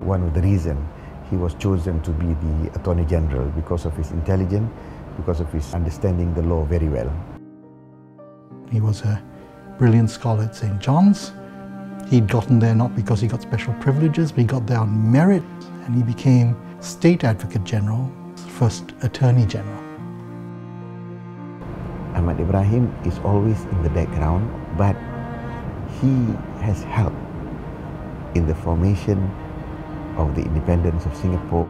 One of the reasons he was chosen to be the Attorney General because of his intelligence, because of his understanding the law very well. He was a brilliant scholar at St. John's. He'd gotten there not because he got special privileges, but he got there on merit, and he became State Advocate General, first Attorney General. Ahmad Ibrahim is always in the background, but he has helped in the formation of the independence of Singapore.